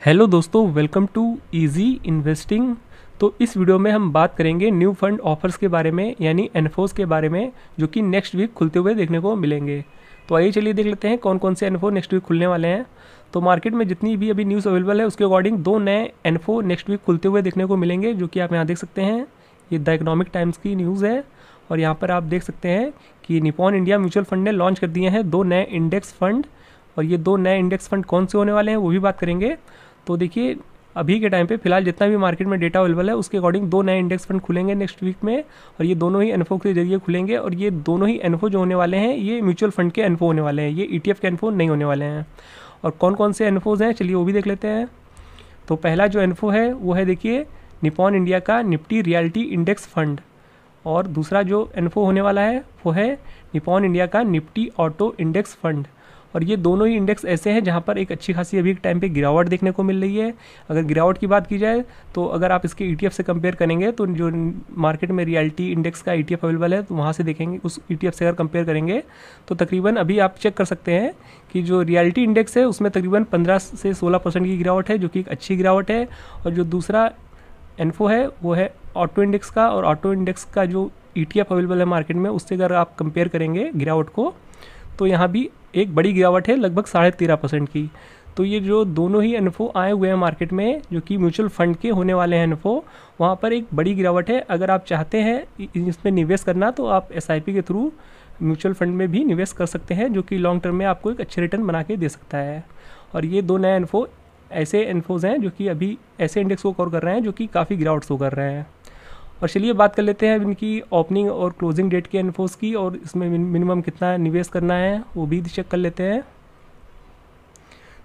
Hello दोस्तों, welcome to easy investing. तो इस वीडियो में हम बात करेंगे न्यू फंड ऑफर्स के बारे में, यानी एनफोस के बारे में, जो कि नेक्स्ट वीक खुलते हुए देखने को मिलेंगे। तो आइए चलिए देख लेते हैं कौन कौन से एनफो नेक्स्ट वीक खुलने वाले हैं। तो मार्केट में जितनी भी अभी न्यूज़ अवेलेबल है, उसके अकॉर्डिंग दो नए एनफो नेक्स्ट वीक खुलते हुए देखने को मिलेंगे, जो कि आप यहाँ देख सकते हैं। ये द इकोनॉमिक टाइम्स की न्यूज़ है, और यहाँ पर आप देख सकते हैं कि निपॉन इंडिया म्यूचुअल फंड ने लॉन्च कर दिए हैं दो नए इंडेक्स फंड। और ये दो नए इंडेक्स फंड कौन से होने वाले हैं, वो भी बात करेंगे। तो देखिए, अभी के टाइम पे फ़िलहाल जितना भी मार्केट में डेटा अवेलेबल है, उसके अकॉर्डिंग दो नए इंडेक्स फंड खुलेंगे नेक्स्ट वीक में और ये दोनों ही एनफो के ज़रिए खुलेंगे और ये दोनों ही एनफो जो होने वाले हैं, ये म्यूचुअल फंड के एनफो होने वाले हैं, ये ईटीएफ के एनफो नहीं होने वाले हैं। और कौन कौन से एनफोज हैं, चलिए वो भी देख लेते हैं। तो पहला जो एनफो है, वो है देखिए निपॉन इंडिया का निफ्टी रियलिटी इंडेक्स फंड और दूसरा जो एनफो होने वाला है, वो है निपॉन इंडिया का निफ्टी ऑटो इंडेक्स फंड और ये दोनों ही इंडेक्स ऐसे हैं जहाँ पर एक अच्छी खासी अभी एक टाइम पे गिरावट देखने को मिल रही है। अगर गिरावट की बात की जाए तो अगर आप इसके ईटीएफ से कंपेयर करेंगे तो जो मार्केट में रियलिटी इंडेक्स का ईटीएफ अवेलेबल है तो वहाँ से देखेंगे, उस ईटीएफ से अगर कंपेयर करेंगे तो तकरीबन अभी आप चेक कर सकते हैं कि जो रियलिटी इंडेक्स है, उसमें तकरीबन पंद्रह से सोलह परसेंट की गिरावट है, जो कि एक अच्छी गिरावट है। और जो दूसरा एनफो है, वो है ऑटो इंडेक्स का, और ऑटो इंडेक्स का जो ईटीएफ अवेलेबल है मार्केट में, उससे अगर आप कंपेयर करेंगे गिरावट को तो यहाँ भी एक बड़ी गिरावट है, लगभग साढ़े तेरह परसेंट की। तो ये जो दोनों ही एनफो आए हुए हैं मार्केट में, जो कि म्यूचुअल फंड के होने वाले हैं एनफो वहाँ पर एक बड़ी गिरावट है। अगर आप चाहते हैं इसमें निवेश करना तो आप एसआईपी के थ्रू म्यूचुअल फंड में भी निवेश कर सकते हैं, जो कि लॉन्ग टर्म में आपको एक अच्छे रिटर्न बना के दे सकता है। और ये दो नए एनफो ऐसे एनफोज हैं, जो कि अभी ऐसे इंडेक्स को कवर कर रहे हैं, जो कि काफ़ी गिरावट शो कर रहे हैं। और चलिए बात कर लेते हैं इनकी ओपनिंग और क्लोजिंग डेट के इन्फोज की, और इसमें मिनिमम कितना निवेश करना है, वो भी चेक कर लेते हैं।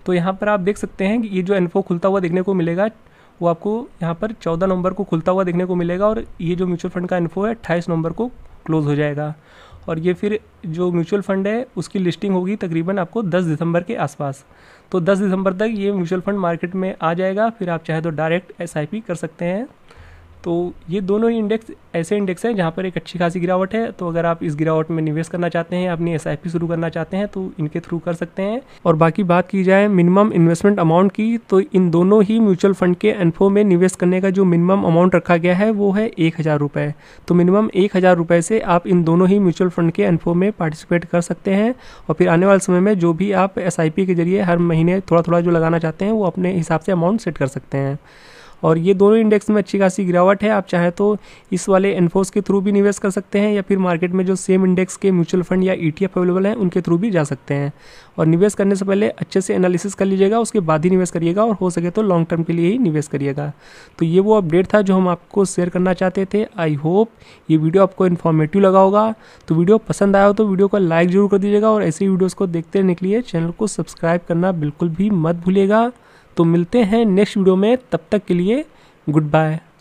तो यहाँ पर आप देख सकते हैं कि ये जो इन्फो खुलता हुआ देखने को मिलेगा, वो आपको यहाँ पर चौदह नवंबर को खुलता हुआ देखने को मिलेगा, और ये जो म्यूचुअल फंड का इन्फो है, अट्ठाईस नवंबर को क्लोज हो जाएगा। और ये फिर जो म्यूचुअल फंड है, उसकी लिस्टिंग होगी तकरीबन आपको 10 दिसंबर के आसपास। तो 10 दिसंबर तक ये म्यूचुअल फंड मार्केट में आ जाएगा, फिर आप चाहे तो डायरेक्ट एसआईपी कर सकते हैं। तो ये दोनों ही इंडेक्स ऐसे इंडेक्स हैं जहाँ पर एक अच्छी खासी गिरावट है। तो अगर आप इस गिरावट में निवेश करना चाहते हैं, अपनी एसआईपी शुरू करना चाहते हैं तो इनके थ्रू कर सकते हैं। और बाकी बात की जाए मिनिमम इन्वेस्टमेंट अमाउंट की तो इन दोनों ही म्यूचुअल फंड के एनफो में निवेश करने का जो मिनिमम अमाउंट रखा गया है, वो है एक हज़ार रुपये तो मिनिमम एक हज़ार रुपये से आप इन दोनों ही म्यूचुअल फंड के एनफो में पार्टिसिपेट कर सकते हैं। और फिर आने वाले समय में जो भी आप एसआईपी के ज़रिए हर महीने थोड़ा थोड़ा जो लगाना चाहते हैं, वो अपने हिसाब से अमाउंट सेट कर सकते हैं। और ये दोनों इंडेक्स में अच्छी खासी गिरावट है। आप चाहें तो इस वाले एनफोर्स के थ्रू भी निवेश कर सकते हैं या फिर मार्केट में जो सेम इंडेक्स के म्यूचुअल फंड या ई e अवेलेबल हैं, उनके थ्रू भी जा सकते हैं। और निवेश करने से पहले अच्छे से एनालिसिस कर लीजिएगा, उसके बाद ही निवेश करिएगा और हो सके तो लॉन्ग टर्म के लिए ही निवेश करिएगा। तो ये वो अपडेट था जो हम आपको शेयर करना चाहते थे। आई होप ये वीडियो आपको इन्फॉर्मेटिव लगा होगा। तो वीडियो पसंद आया हो तो वीडियो को लाइक ज़रूर कर दीजिएगा और ऐसी वीडियोज़ को देखते रहने के लिए चैनल को सब्सक्राइब करना बिल्कुल भी मत भूलिएगा। तो मिलते हैं नेक्स्ट वीडियो में तब तक के लिए Goodbye.